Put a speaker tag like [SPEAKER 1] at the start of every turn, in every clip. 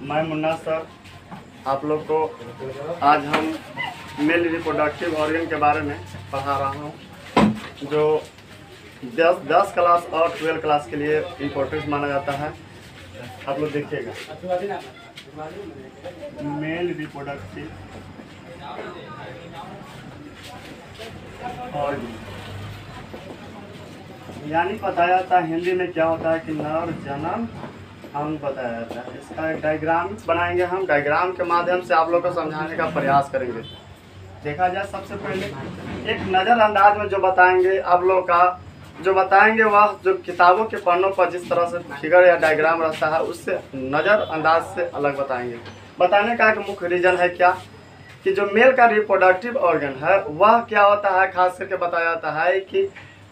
[SPEAKER 1] मैं मुन्ना सर, आप लोग को आज हम मेल रिप्रोडक्टिव ऑर्गन के बारे में पढ़ा रहा हूँ, जो दस दस क्लास और ट्वेल्व क्लास के लिए इम्पोर्टेंट माना जाता है। आप लोग देखिएगा। मेल रिप्रोडक्टिव ऑर्गन यानी बताया जाता है, हिंदी में क्या होता है कि नर, जनन अंग बताया है इसका एक डायग्राम बनाएँगे हम। डायग्राम के माध्यम से आप लोग को समझाने का प्रयास करेंगे। देखा जाए, सबसे पहले एक नज़रअंदाज में जो बताएँगे आप लोग का, जो बताएँगे वह जो किताबों के पन्नों पर जिस तरह से फिगर या डायग्राम रहता है, उससे नज़रअंदाज से अलग बताएँगे। बताने का एक मुख्य रीज़न है क्या? कि जो मेल का रिप्रोडक्टिव ऑर्गन है, वह क्या होता है? खास करके बताया जाता है कि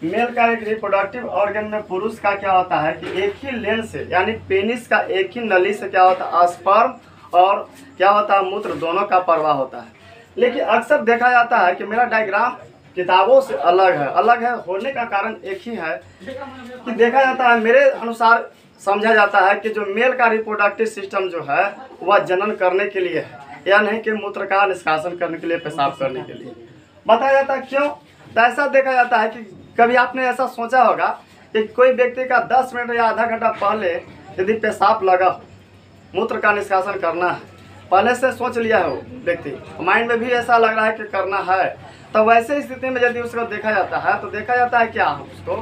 [SPEAKER 1] मेल का एक रिप्रोडक्टिव ऑर्गन में पुरुष का क्या होता है कि एक ही लेन से, यानी पेनिस का एक ही नली से क्या होता है स्पर्म और क्या होता है, मूत्र दोनों का प्रवाह होता है। लेकिन अक्सर देखा जाता है कि मेरा डायग्राम किताबों से अलग है। अलग है होने का कारण एक ही है कि देखा जाता है, मेरे अनुसार समझा जाता है कि जो मेल का रिप्रोडक्टिव सिस्टम जो है, वह जनन करने के लिए है, या नहीं कि मूत्र का निष्कासन करने के लिए, पेशाब करने के लिए। बताया जाता है क्यों? तो ऐसा देखा जाता है कि कभी आपने ऐसा सोचा होगा कि कोई व्यक्ति का 10 मिनट या आधा घंटा पहले यदि पेशाब लगा मूत्र का निष्कासन करना है, पहले से सोच लिया है व्यक्ति, माइंड में भी ऐसा लग रहा है कि करना है तो वैसे स्थिति में यदि उसको देखा जाता है तो देखा जाता है क्या उसको?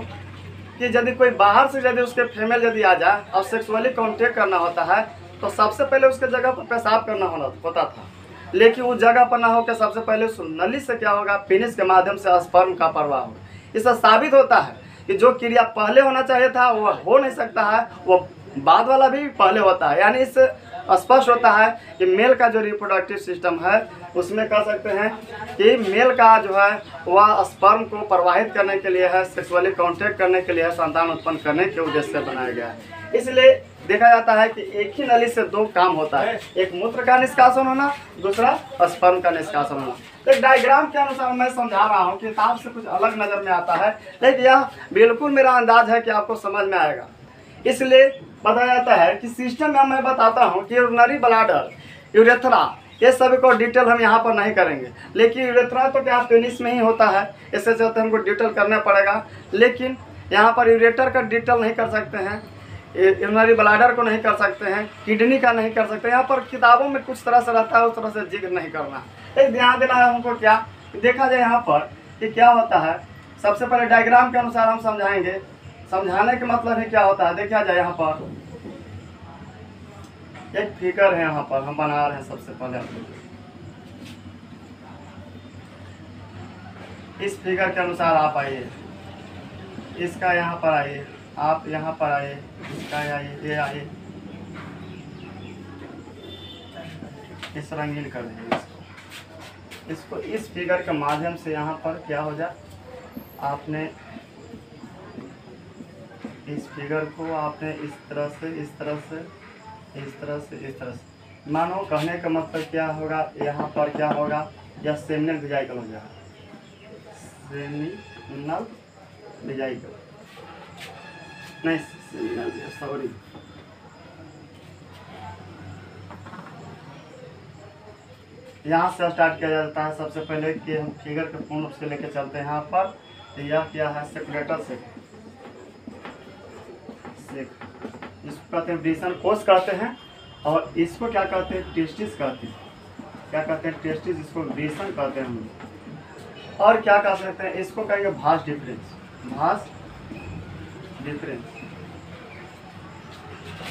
[SPEAKER 1] कि यदि कोई बाहर से यदि उसके फीमेल यदि आ जाए, और सेक्सुअली कॉन्टेक्ट करना होता है तो सबसे पहले उसके जगह पर पेशाब करना होना, होता था। लेकिन उस जगह पर ना होकर सबसे पहले उस नली से क्या होगा? पेनिस के माध्यम से स्पर्म का प्रवाह होगा। इससे साबित होता है कि जो क्रिया पहले होना चाहिए था वह हो नहीं सकता है वह बाद वाला भी पहले होता है। यानी इससे स्पष्ट होता है कि मेल का जो रिप्रोडक्टिव सिस्टम है, उसमें कह सकते हैं कि मेल का जो है, वह स्पर्म को प्रवाहित करने के लिए है सेक्सुअली कांटेक्ट करने के लिए है, संतान उत्पन्न करने के उद्देश्य से बनाया गया है। इसलिए देखा जाता है कि एक ही नली से दो काम होता है। एक मूत्र का निष्कासन होना, दूसरा स्पर्म का निष्कासन होना। तो डायग्राम के अनुसार मैं समझा रहा हूँ किताब से कुछ अलग नज़र में आता है। लेकिन यह बिल्कुल मेरा अंदाज है कि आपको समझ में आएगा। इसलिए बताया जाता है कि सिस्टम में मैं बताता हूँ कि यूरिनरी ब्लाडर यूरेथ्रा ये सभी को डिटेल हम यहाँ पर नहीं करेंगे। लेकिन यूरेथ्रा तो क्या पेनिस में ही होता है, इससे चलते हमको डिटेल करना पड़ेगा। लेकिन यहाँ पर यूरेटर का डिटेल नहीं कर सकते हैं। यूरिनरी ब्लाडर को नहीं कर सकते हैं, किडनी का नहीं कर सकते यहाँ पर किताबों में कुछ तरह से रहता है, उस तरह से ज़िक्र नहीं करना। एक ध्यान देना है हमको क्या? देखा जाए यहाँ पर कि क्या होता है। सबसे पहले डायग्राम के अनुसार हम समझाएँगे। समझाने के मतलब है क्या होता है? देखा जाए यहाँ पर। एक फिगर है यहाँ पर, हम बना रहे हैं सबसे पहले। इस फिगर के अनुसार आप आइए। इसका यहाँ पर आइए। आप यहाँ पर आए, इसका आइए ये आए। इस रंगीन कर दीजिए इसको। इसको इस फिगर के माध्यम से यहाँ पर क्या हो जाए आपने इस फिगर को आपने इस तरह से, इस तरह से, इस तरह से, इस तरह से। मानो कहने का मतलब क्या होगा, यहाँ पर क्या होगा, यह सेमिनल विजाइकल हो जाएगा सेमिनल विजाइकल नहीं सॉरी यहाँ से स्टार्ट किया जाता है सबसे पहले कि हम फिगर के पूर्ण रूप से लेके चलते हैं यहाँ पर। तो यह क्या है? सेकुलेटर से। इसको कहते हैं ब्रीसन कोष कहते हैं और इसको क्या कहते हैं? टेस्टिस कहते हैं। क्या कहते हैं? टेस्टिस इसको ब्रीसन कहते हैं हम और क्या कह सकते हैं? इसको कहेंगे भास डिफरेंस भास डिफरेंस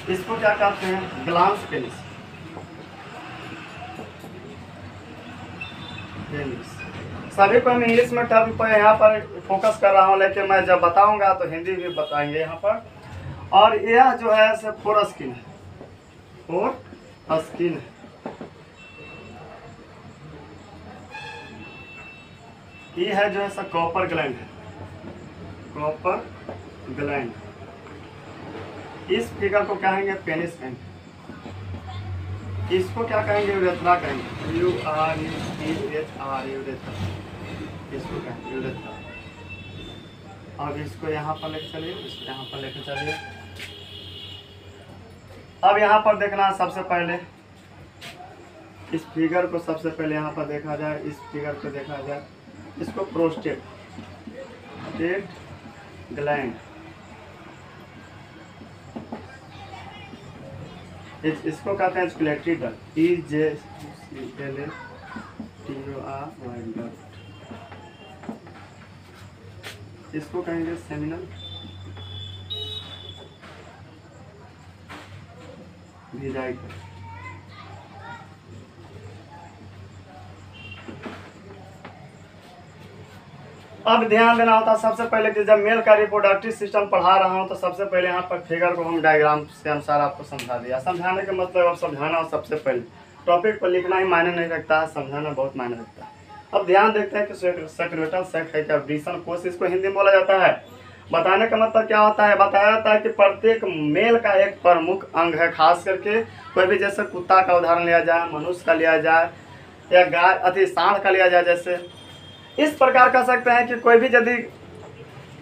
[SPEAKER 1] इसको क्या कहते हैं? ग्लांस पेनिस सभी को हम इंग्लिश में टर्म पर यहाँ पर फोकस कर रहा हूँ, लेकिन मैं जब बताऊँगा तो हिंदी भी बताएँगे यहाँ पर। और यह जो है से फोर स्किन है। फोर स्किन है। ये है जो है सर कॉपर ग्लैंड है। कॉपर ग्लैंड इस फिगर को कहेंगे? पेनिस एंड इसको क्या कहेंगे? यूरेथ्रा कहेंगे. U R U H R urethra इसको कहेंगे यूरेथ्रा अब इसको यहाँ पर लेके चलिए, इसको यहाँ पर लेके चलिए। अब यहाँ पर देखना सबसे पहले। इस फिगर को सबसे पहले यहाँ पर देखा जाए, इस फिगर को देखा जाए। इसको प्रोस्टेट स्टेट ग्लैंड इस, इसको कहते हैं ejaculatory duct E J L T O R इसको कहेंगे सेमिनल भिजाइकल अब ध्यान देना होता है सबसे पहले जब मेल का रिप्रोडक्टिव सिस्टम पढ़ा रहा हूँ तो सबसे पहले यहाँ पर फिगर को हम डायग्राम के अनुसार आपको समझा दिया। समझाने का मतलब अब समझाना हो सबसे पहले। टॉपिक पर लिखना ही मायने नहीं रखता है समझाना बहुत मायने रखता है। अब ध्यान देखते हैं कि सेक्रेटल सेक है क्या? ब्रीसन कोष इसको हिंदी में बोला जाता है। बताने का मतलब क्या होता है? बताया जाता है कि प्रत्येक मेल का एक प्रमुख अंग है, खास करके कोई भी जैसे कुत्ता का उदाहरण लिया जाए, मनुष्य का लिया जाए, या गाय, अति सांड का लिया जाए जैसे। इस प्रकार कह सकते हैं कि कोई भी यदि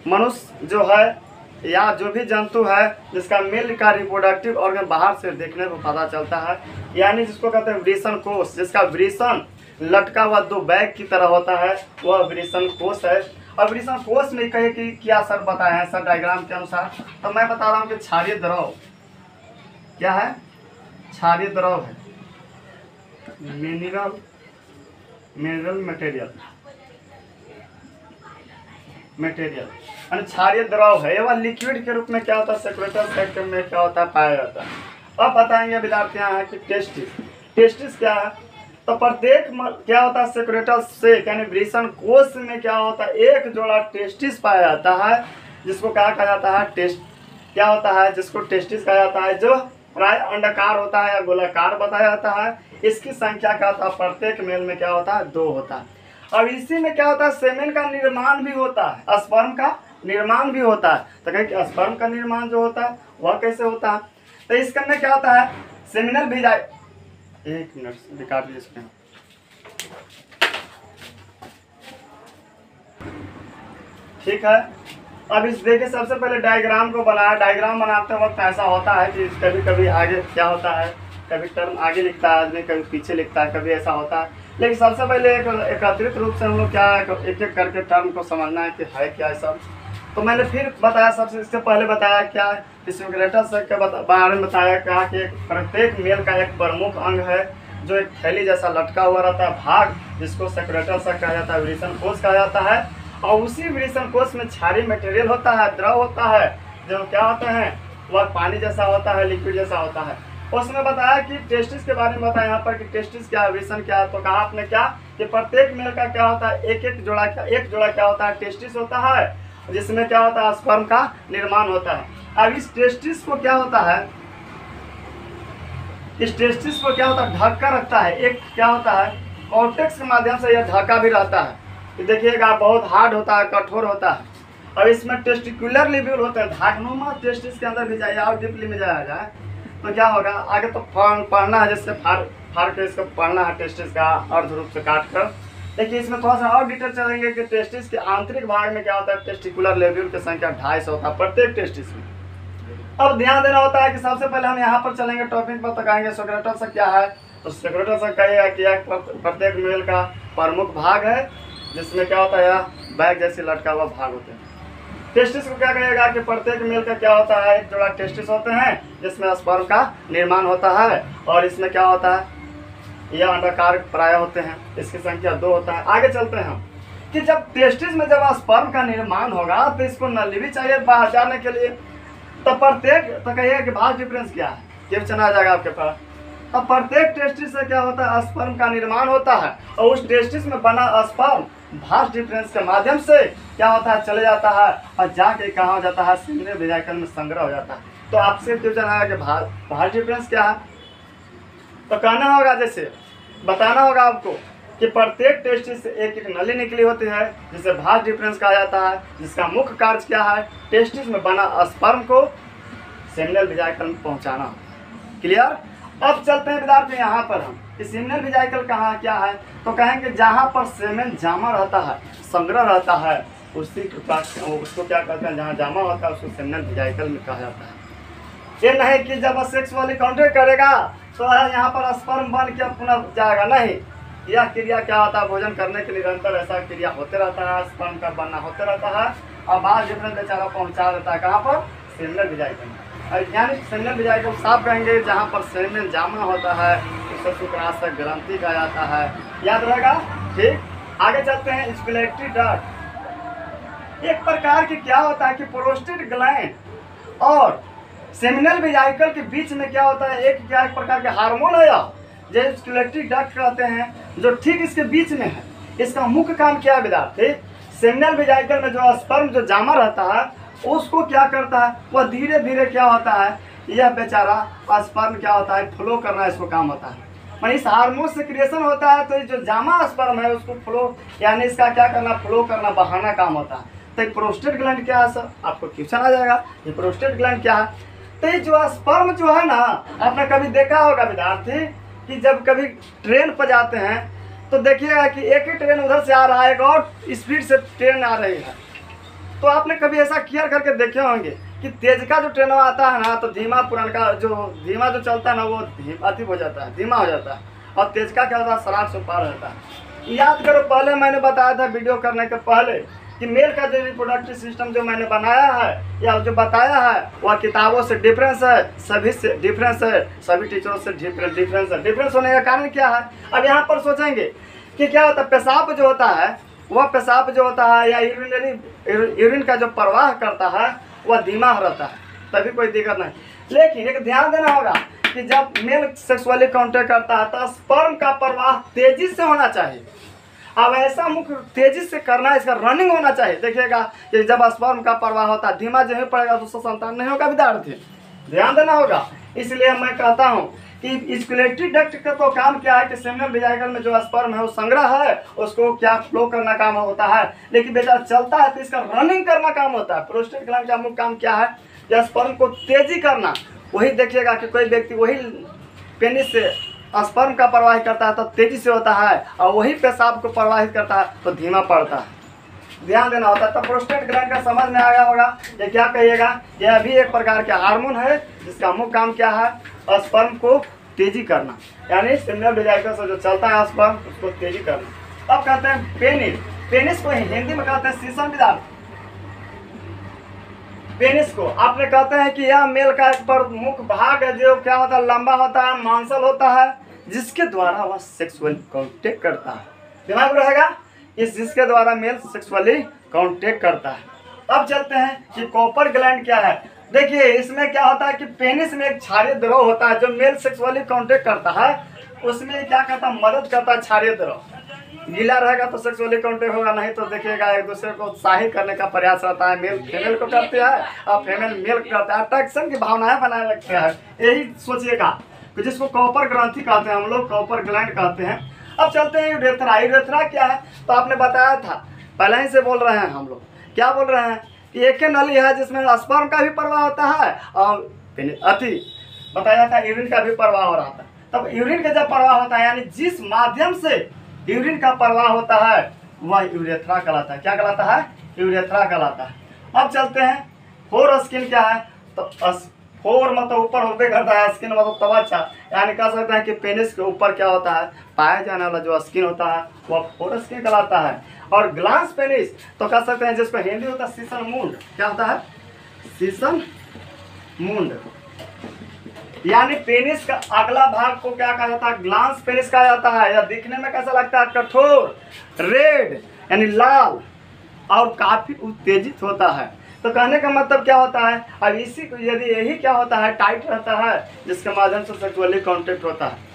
[SPEAKER 1] मनुष्य जो है या जो भी जंतु है, जिसका मेल का रिप्रोडक्टिव ऑर्गन बाहर से देखने को पता चलता है, यानी जिसको कहते हैं वृषण कोष, जिसका वृषण लटका हुआ दो बैग की तरह होता है, वह वृषण कोष है। और वृषण कोष में कहे कि क्या सर बताए हैं, सर डायग्राम के अनुसार? तो मैं बता रहा हूँ कि क्षारीय द्रव क्या है? क्षारीय द्रव है। मिनरल मिनरल मटेरियल मटेरियल यानी क्षारीय द्रव है। वह लिक्विड के रूप में क्या होता है? सेक्रेटर सेक्टर में क्या होता है? पाया जाता है। अब बताएँगे विद्यार्थी यहाँ कि टेस्टिस टेस्टिस क्या है? तो प्रत्येक क्या होता है? सेक्रेटर से यानी वृषण कोष में क्या होता है? एक जोड़ा टेस्टिस पाया जाता है, जिसको क्या कहा जाता है? टेस्ट क्या होता है? जिसको टेस्टिस कहा जाता है, जो प्राय अंडाकार होता है या गोलाकार बताया जाता है। इसकी संख्या क्या होता है? प्रत्येक मेल में क्या होता है? दो होता है। अब इसी में क्या होता है? सेमेन का निर्माण भी होता है, स्पर्म का निर्माण भी होता है। तो कहें स्पर्म का निर्माण जो होता है, वह कैसे होता है? तो इसके में क्या होता है? सेमिनल भी जाए। एक मिनट रिकॉर्ड लीजिए इसमें ठीक है? अब इस देखिए, सबसे पहले डायग्राम को बनाया। डायग्राम बनाते वक्त ऐसा होता है कि कभी कभी आगे क्या होता है? कभी टर्म आगे लिखता है, आदमी कभी पीछे लिखता है, कभी ऐसा होता है। लेकिन सबसे पहले एक एकत्रित रूप से हम लोग क्या एक एक करके टर्म को समझना है कि है क्या है सब। तो मैंने फिर बताया सबसे, इससे पहले बताया क्या डिस्ट्रीग्रेटर से के बारे में बताया क्या कि प्रत्येक मेल का एक प्रमुख अंग है, जो एक थैली जैसा लटका हुआ रहता है, भाग, जिसको सेक्रेटर से कहा जाता है वृषण कोष कहा जाता है। और उसी वृषण कोष में क्षारी मटेरियल होता है, द्रव होता है, जो क्या होते हैं, वह पानी जैसा होता है लिक्विड जैसा होता है। उसने बताया कि टेस्टिस के बारे में बताया यहाँ पर कि टेस्टिस क्या है विषण क्या है तो कहा आपने क्या कि प्रत्येक मेल का क्या होता है? एक एक जोड़ा क्या, एक जोड़ा क्या होता है? टेस्टिस होता है, जिसमें क्या होता है? स्पर्म का निर्माण होता है। अब इस टेस्टिस को क्या होता है? इस टेस्टिस को क्या होता है? ढक्का रखता है। एक क्या होता है? कॉन्टेक्स के माध्यम से यह ढका भी रहता है। देखिएगा, बहुत हार्ड होता है, कठोर होता है। और इसमें टेस्टिकुलर लिब्यूल होते हैं। धागनुमा टेस्टिस के अंदर भी जाइए, और डीपली में जाया जाए। तो क्या होगा। आगे तो फॉर्म पढ़ना है जैसे फार फार के इसको पढ़ना है टेस्टिस का अर्ध रूप से काट कर। देखिए, इसमें थोड़ा सा और डिटेल चलेंगे कि टेस्टिस के आंतरिक भाग में क्या होता है? टेस्टिकुलर लेवल की संख्या ढाई सौ होता है प्रत्येक टेस्टिस में अब ध्यान देना होता है कि सबसे पहले हम यहाँ पर चलेंगे टॉपिक पर तकाएँगे सोक्रेटर से क्या है? तो सोक्रेटर से कहेगा कि प्रत्येक मेल का प्रमुख भाग है, जिसमें क्या होता है? बैग जैसे लटका हुआ भाग होते हैं। टेस्टिस को क्या कहेगा कि प्रत्येक मेल का क्या होता है? एक जोड़ा टेस्टिस होते हैं, जिसमें स्पर्म का निर्माण होता है और इसमें क्या होता है? यह अंडाकार प्राय होते हैं, इसकी संख्या दो होता है। आगे चलते हैं कि जब टेस्टिस में जब स्पर्म का निर्माण होगा तो इसको नली भी चाहिए बाहर जाने के लिए। तो प्रत्येक तो कहिए कि भाग डिफरेंस क्या है? ये चला जाएगा आपके पास। अब प्रत्येक टेस्टिस से क्या होता है? स्पर्म का निर्माण होता है और उस टेस्टिस में बना स्पर्म भाष डिफरेंस के माध्यम से क्या होता है? चले जाता है और जाके कहा हो जाता है? सिमने विजायकल में संग्रह हो जाता है। तो आपसे क्वेश्चन आया कि भाष डिफरेंस क्या है? तो कहना होगा जैसे, बताना होगा आपको कि प्रत्येक टेस्टिस से एक एक नली निकली होती है, जिसे भाष डिफरेंस कहा जाता है, जिसका मुख्य कार्य क्या है? टेस्टिस में बना स्पर्म को सेमिनल विजायकल में पहुंचाना। क्लियर अब चलते हैं विद्यार्थी, यहाँ पर हम। कि सीमेंट विजाइकल कहाँ, क्या है? तो कहेंगे जहाँ पर सीमेंट जामा रहता है, संग्रह रहता है उसी उसको क्या कहते हैं, जहाँ जामा होता है, उसको सीमेंट विजाइकल में कहा जाता है। ये नहीं कि जब सेक्सुअली कॉन्टेक्ट करेगा तो यहाँ पर स्पर्म बन के पुनः जाएगा। नहीं, यह क्रिया क्या होता है, भोजन करने के निरंतर ऐसा क्रिया होते रहता है, स्पर्म का बनना होते रहता है, और बाहर जितना बेचारा पहुँचा देता है, कहाँ पर? सेमिनल विजाइकल यानी सेमिनल विजाइकल साफ़ कहेंगे, जहाँ पर सेमिनल जामा होता है, उसे शुक्राशय ग्रंथि कहा जाता है। याद रहेगा ठीक आगे चलते हैं स्पिलेटरी डट एक प्रकार की क्या होता है कि प्रोस्टेट ग्लैंड और सेमिनल विजाइकल के बीच में क्या होता है? एक क्या एक प्रकार के हार्मोन है या जो स्किलेटरी डक्ट कहते हैं, जो ठीक इसके बीच में है। इसका मुख्य काम क्या है विद्यार्थी? सेमिनल विजाइकल में जो स्पर्म जो जामा रहता है, उसको क्या करता है? वह धीरे धीरे क्या होता है? यह बेचारा स्पर्म क्या होता है? फ्लो करना इसको काम होता है। मैं इस हार्मोन से क्रिएशन होता है तो जो जामा स्पर्म है, उसको फ्लो यानी इसका क्या करना? फ्लो करना, बहाना काम होता है। तो प्रोस्टेट ग्लैंड क्या है सर आपको क्वेश्चन आ जाएगा, ये प्रोस्टेट ग्लैंड क्या है? तो ये जो स्पर्म जो है ना, आपने कभी देखा होगा विद्यार्थी, कि जब कभी ट्रेन पर जाते हैं तो देखिएगा कि एक ही ट्रेन उधर से आ रहा है, एक और स्पीड से ट्रेन आ रही है। तो आपने कभी ऐसा क्लियर करके देखे होंगे कि तेज का जो ट्रेन आता है ना तो धीमा पुरानका जो, धीमा जो चलता है ना, वो अति हो जाता है, धीमा हो जाता है। और तेज का क्या होता है? सराट से पार रहता है। याद करो, पहले मैंने बताया था वीडियो करने के पहले कि मेल का जो रिप्रोडक्टिव सिस्टम जो मैंने बनाया है, या जो बताया है, वह किताबों से डिफरेंस है, सभी से डिफरेंस है, सभी टीचरों से डिफरेंस है। डिफरेंस होने का कारण क्या है? अब यहाँ पर सोचेंगे कि क्या होता है, पेशाब जो होता है, वह पेशाब जो होता है, या यूरिनरी यूरिन का जो प्रवाह करता है, वह धीमा रहता है, तभी कोई दिक्कत नहीं। लेकिन एक ध्यान देना होगा कि जब मेल सेक्सुअली कांटेक्ट करता है तो स्पर्म का प्रवाह तेज़ी से होना चाहिए। अब ऐसा मुख्य तेज़ी से करना है इसका रनिंग होना चाहिए। देखिएगा कि जब स्पर्म का प्रवाह होता है धीमा जमी पड़ेगा तो संतान नहीं होगा, विद्यार्थी। ध्यान देना होगा। इसलिए मैं कहता हूँ कि स्कुलेटरी डक्ट का तो काम क्या है कि सेमिनल विजाइकल में जो स्पर्म है, वो संग्रह है, उसको क्या फ्लो करना काम होता है। लेकिन बेचारा चलता है तो इसका रनिंग करना काम होता है। प्रोस्टेट ग्लैंड का मुख्य काम क्या है? स्पर्म को तेज़ी करना। वही देखिएगा कि कोई व्यक्ति वही पेनिस से स्पर्म का प्रवाहित करता है तो तेज़ी से होता है, और वही पेशाब को प्रवाहित करता है तो धीमा पड़ता है। ध्यान देना होता है तो प्रोस्टेट ग्लैंड का समझ में आया होगा। ये क्या कहिएगा? यह भी एक प्रकार के हार्मोन है, जिसका मुख्य काम क्या है? स्पर्म को तेज़ी करना। यानी सिमिलर विजाइकल से जो चलता है स्पर्म उसको तेज़ी करना। अब कहते हैं पेनिस। पेनिस को हिंदी में कहते हैं शीशम विदार पेनिस को। आपने कहते हैं कि यह मेल का एक प्रमुख भाग है, जो क्या होता है? लंबा होता है, मांसल होता है। जिसके द्वारा वह सेक्सुअल कॉन्टेक्ट करता है। दिमाग रहेगा इस जिसके द्वारा मेल सेक्सुअली कॉन्टेक्ट करता है। अब चलते हैं कि कॉपर ग्लैंड क्या है। देखिए, इसमें क्या होता है कि पेनिस में एक क्षारीय द्रव होता है, जो मेल सेक्सुअली कॉन्टेक्ट करता है, उसमें क्या करता है? मदद करता है क्षारीय द्रव। गीला रहेगा तो सेक्सुअली कॉन्टेक्ट होगा, नहीं तो देखिएगा, एक दूसरे को उत्साहित करने का प्रयास रहता है। मेल फीमेल को करते हैं, और फीमेल मेल को करता है। अट्रैक्शन की भावनाएँ बनाए रखते हैं। यही सोचिएगा। जिसको कॉपर ग्रंथि कहते हैं, हम लोग कॉपर ग्लैंड कहते हैं। अब चलते हैं यूरेथ्रा यूरेथ्रा क्या है? तो आपने बताया था, पहले ही से बोल रहे हैं हम लोग। क्या बोल रहे हैं? कि एक नली है जिसमें स्पर्म का भी प्रवाह होता है और अति, बताया था यूरिन का भी प्रवाह हो रहा था। तब यूरिन का जब प्रवाह होता है, यानी जिस माध्यम से यूरिन का प्रवाह होता है, वह यूरेथ्रा कहलाता है। क्या कहलाता है? यूरेथ्रा कहलाता है। अब चलते हैं। फोर स्किन क्या है? तो फोर मतलब ऊपर होते करता है स्किन मतलब तब अच्छा। यानी कह सकते हैं कि पेनिस के ऊपर क्या होता है, पाया जाने वाला जो स्किन होता है वह फोर स्किन कहलाता है। और ग्लास पेनिस तो कह सकते हैं जिसको हिंदी होता है सीसन मुंड क्या होता है? सीसन मुंड यानी पेनिस का अगला भाग को क्या कहा जाता है? ग्लांस पेनिस कहा जाता है। या दिखने में कैसा लगता है? कठोर रेड यानी लाल, और काफ़ी उत्तेजित होता है। तो कहने का मतलब क्या होता है? अब इसी को यदि यही क्या होता है? टाइट रहता है, जिसके माध्यम से सेक्सुअली कॉन्टेक्ट होता है।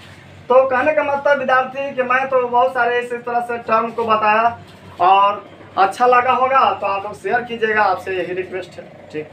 [SPEAKER 1] तो कहने का मतलब विद्यार्थी कि मैं तो बहुत सारे इस तरह से टर्म को बताया और अच्छा लगा होगा तो आप लोग शेयर कीजिएगा, आपसे यही रिक्वेस्ट है। ठीक।